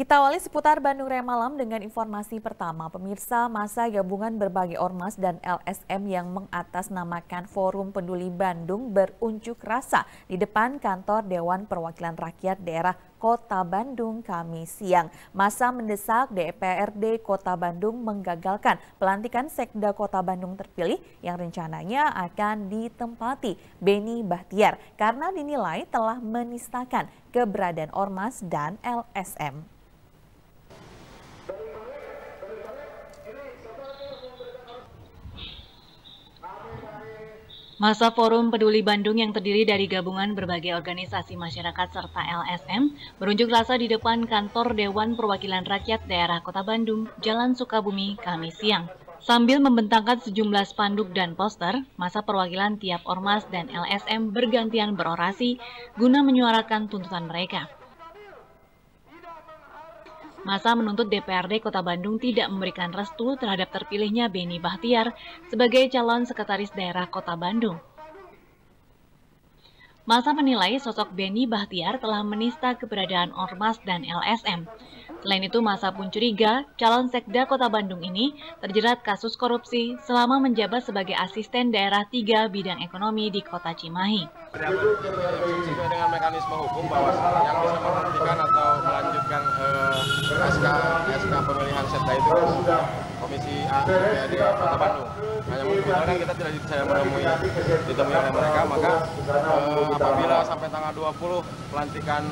Kita awali seputar Bandung Raya Malam dengan informasi pertama. Pemirsa masa gabungan berbagai ormas dan LSM yang mengatasnamakan Forum Peduli Bandung berunjuk rasa di depan kantor Dewan Perwakilan Rakyat Daerah Kota Bandung kami siang. Masa mendesak DPRD Kota Bandung menggagalkan pelantikan Sekda Kota Bandung terpilih yang rencananya akan ditempati Beni Bahtiar karena dinilai telah menistakan keberadaan ormas dan LSM. Masa Forum Peduli Bandung yang terdiri dari gabungan berbagai organisasi masyarakat serta LSM berunjuk rasa di depan kantor Dewan Perwakilan Rakyat Daerah Kota Bandung, Jalan Sukabumi, Kamis siang. Sambil membentangkan sejumlah spanduk dan poster, masa perwakilan tiap ormas dan LSM bergantian berorasi guna menyuarakan tuntutan mereka. Masa menuntut DPRD Kota Bandung tidak memberikan restu terhadap terpilihnya Beni Bahtiar sebagai calon sekretaris daerah Kota Bandung. Masa menilai sosok Beni Bahtiar telah menista keberadaan Ormas dan LSM. Selain itu, masa pun curiga calon sekda Kota Bandung ini terjerat kasus korupsi selama menjabat sebagai asisten daerah tiga bidang ekonomi di Kota Cimahi. Sesuai dengan mekanisme hukum bahwa yang bisa menghentikan atau melanjutkan eh, SK SK pemilihan sekda itu Komisi A di Kota Bandung. Hanya kebetulan kan kita tidak bisa menemui ditemui oleh mereka, maka eh, apabila sampai tanggal 20 pelantikan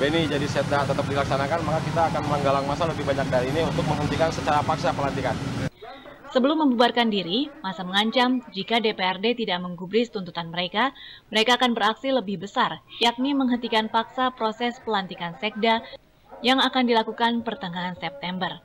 Beni jadi setda tetap dilaksanakan, maka kita akan menggalang masa lebih banyak dari ini untuk menghentikan secara paksa pelantikan. Sebelum membubarkan diri, masa mengancam jika DPRD tidak menggubris tuntutan mereka, mereka akan beraksi lebih besar, yakni menghentikan paksa proses pelantikan sekda yang akan dilakukan pertengahan September.